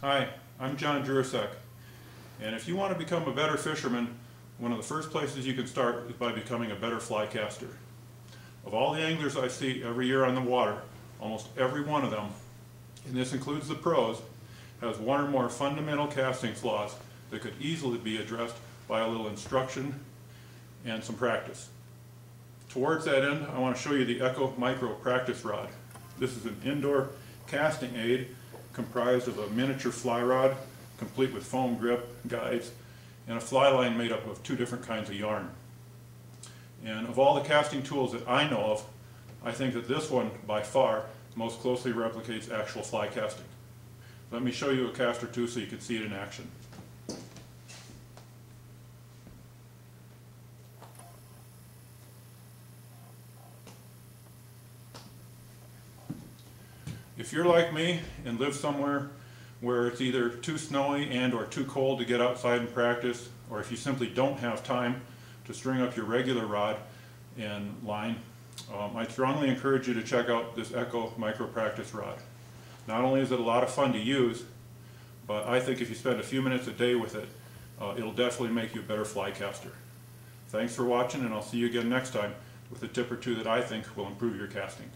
Hi, I'm John Juracek, and if you want to become a better fisherman, one of the first places you can start is by becoming a better fly caster. Of all the anglers I see every year on the water, almost every one of them, and this includes the pros, has one or more fundamental casting flaws that could easily be addressed by a little instruction and some practice. Towards that end, I want to show you the Echo Micro Practice Rod. This is an indoor casting aid comprised of a miniature fly rod, complete with foam grip, guides, and a fly line made up of two different kinds of yarn. And of all the casting tools that I know of, I think that this one, by far, most closely replicates actual fly casting. Let me show you a cast or two so you can see it in action. If you're like me and live somewhere where it's either too snowy and or too cold to get outside and practice, or if you simply don't have time to string up your regular rod and line, um, I strongly encourage you to check out this Echo Micro Practice Rod. Not only is it a lot of fun to use, but I think if you spend a few minutes a day with it, uh, it'll definitely make you a better fly caster. Thanks for watching and I'll see you again next time with a tip or two that I think will improve your casting.